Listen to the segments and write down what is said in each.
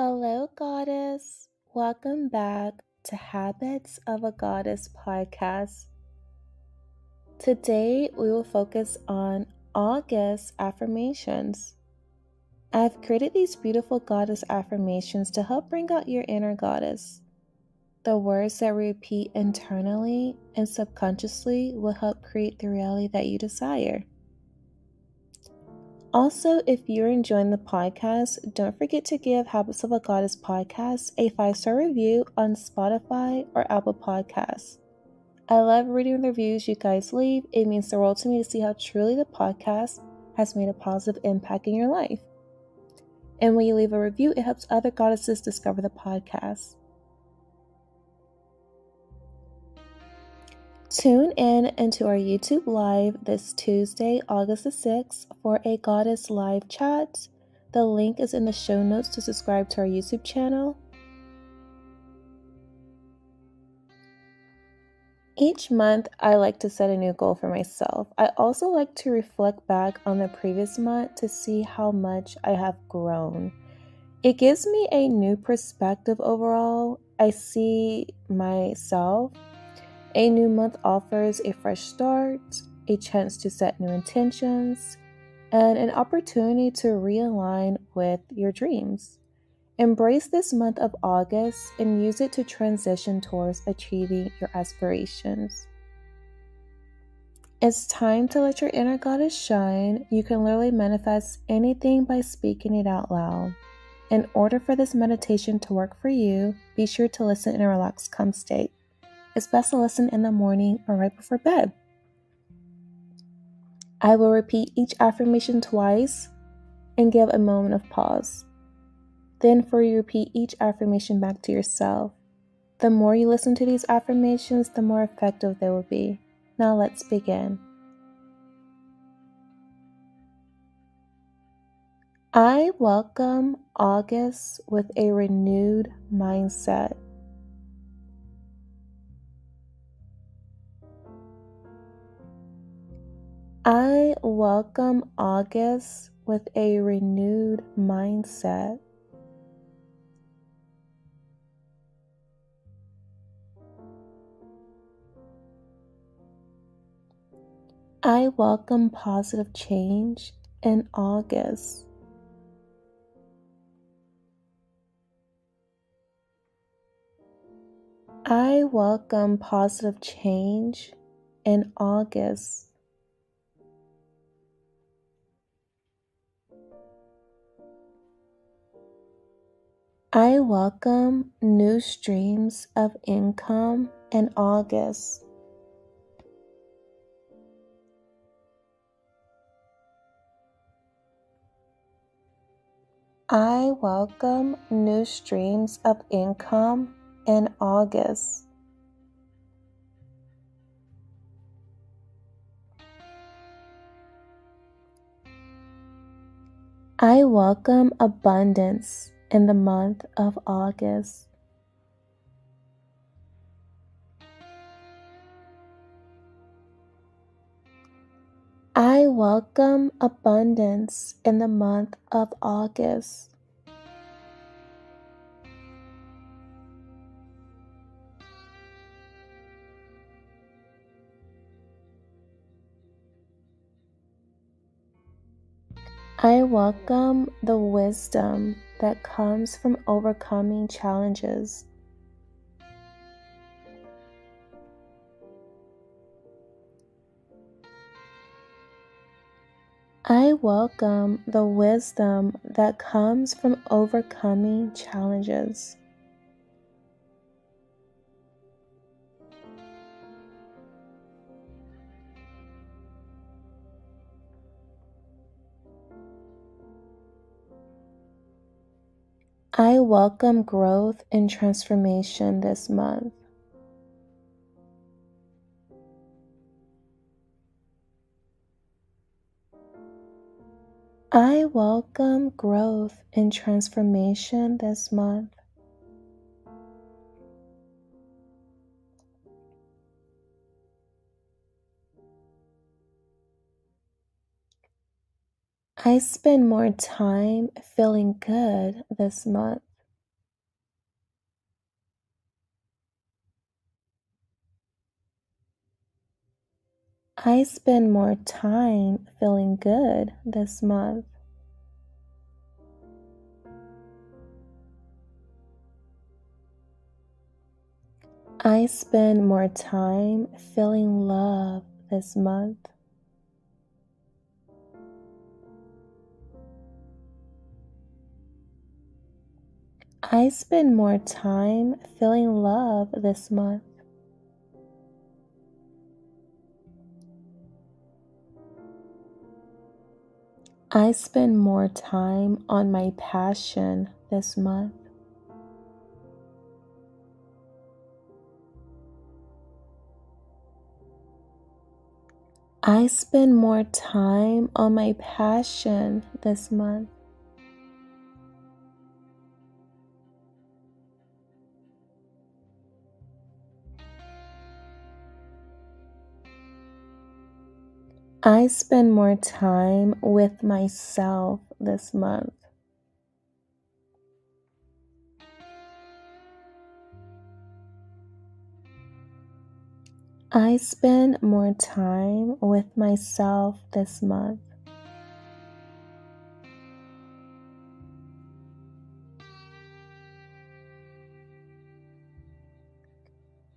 Hello, Goddess. Welcome back to Habits of a Goddess podcast. Today, we will focus on August affirmations. I've created these beautiful goddess affirmations to help bring out your inner goddess. The words that repeat internally and subconsciously will help create the reality that you desire. Also, if you're enjoying the podcast, don't forget to give Habits of a Goddess podcast a five star review on Spotify or Apple Podcasts. I love reading the reviews you guys leave. It means the world to me to see how truly the podcast has made a positive impact in your life. And when you leave a review, it helps other goddesses discover the podcast. Tune in into our YouTube live this Tuesday, August the 6th, for a Goddess live chat. The link is in the show notes to subscribe to our YouTube channel. Each month, I like to set a new goal for myself. I also like to reflect back on the previous month to see how much I have grown. It gives me a new perspective overall. I see myself a new month offers a fresh start, a chance to set new intentions, and an opportunity to realign with your dreams. Embrace this month of August and use it to transition towards achieving your aspirations. It's time to let your inner goddess shine. You can literally manifest anything by speaking it out loud. In order for this meditation to work for you, be sure to listen in a relaxed, calm state it's best to listen in the morning or right before bed. I will repeat each affirmation twice and give a moment of pause. Then, for you, repeat each affirmation back to yourself. The more you listen to these affirmations, the more effective they will be. Now, let's begin. I welcome August with a renewed mindset. I welcome August with a renewed mindset. I welcome positive change in August. I welcome positive change in August. I welcome new streams of income in August. I welcome new streams of income in August. I welcome abundance in the month of August. I welcome abundance in the month of August. I welcome the wisdom that comes from overcoming challenges. I welcome the wisdom that comes from overcoming challenges. I welcome growth and transformation this month. I welcome growth and transformation this month. I spend more time feeling good this month. I spend more time feeling good this month. I spend more time feeling love this month. I spend more time feeling love this month. I spend more time on my passion this month. I spend more time on my passion this month. I spend more time with myself this month. I spend more time with myself this month.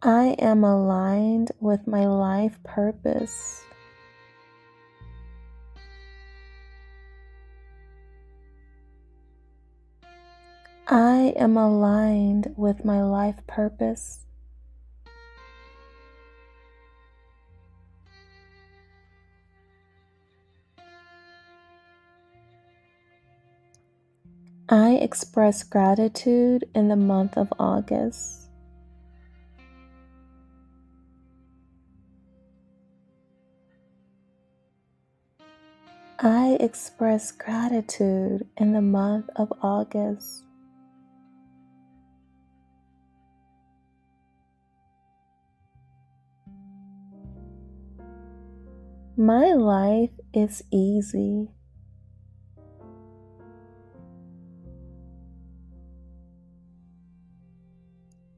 I am aligned with my life purpose. I am aligned with my life purpose. I express gratitude in the month of August. I express gratitude in the month of August. My life is easy.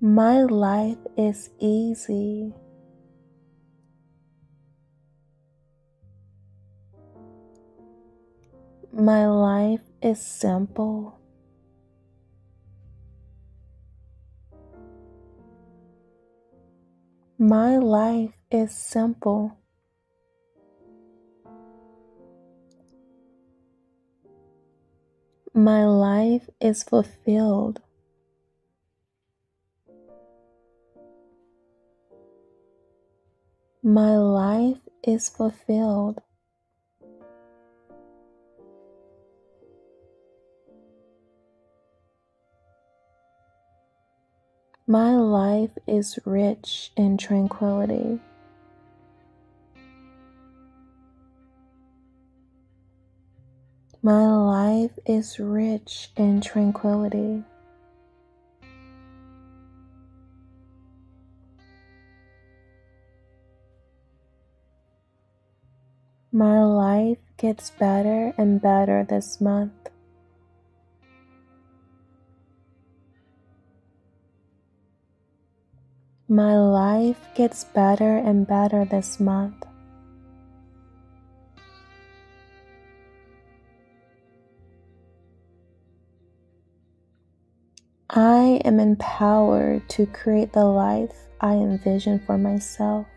My life is easy. My life is simple. My life is simple. My life is fulfilled. My life is fulfilled. My life is rich in tranquility. My life is rich in tranquility. My life gets better and better this month. My life gets better and better this month. I am empowered to create the life I envision for myself.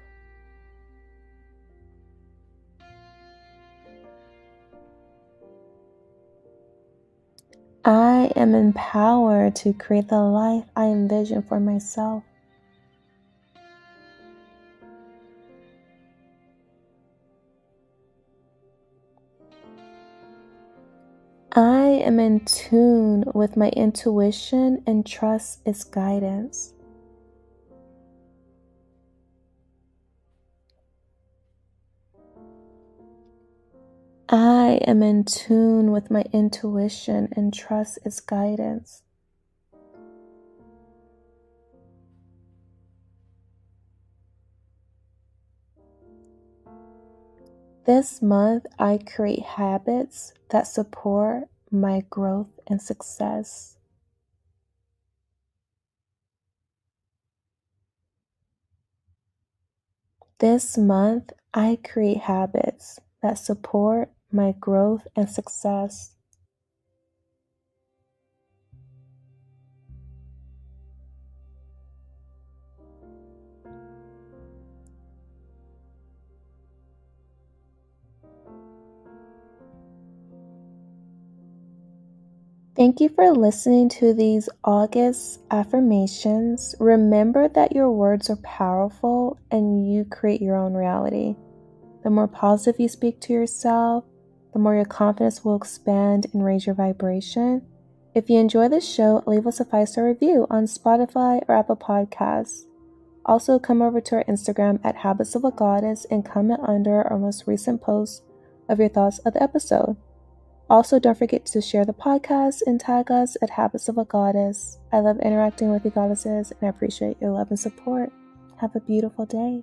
I am empowered to create the life I envision for myself. I am in tune with my intuition and trust its guidance. I am in tune with my intuition and trust its guidance. This month, I create habits that support my growth and success. This month, I create habits that support my growth and success. Thank you for listening to these August affirmations. Remember that your words are powerful and you create your own reality. The more positive you speak to yourself, the more your confidence will expand and raise your vibration. If you enjoy this show, leave us a five star review on Spotify or Apple Podcasts. Also, come over to our Instagram at Habits of a Goddess and comment under our most recent post of your thoughts of the episode. Also, don't forget to share the podcast and tag us at Habits of a Goddess. I love interacting with you goddesses and I appreciate your love and support. Have a beautiful day.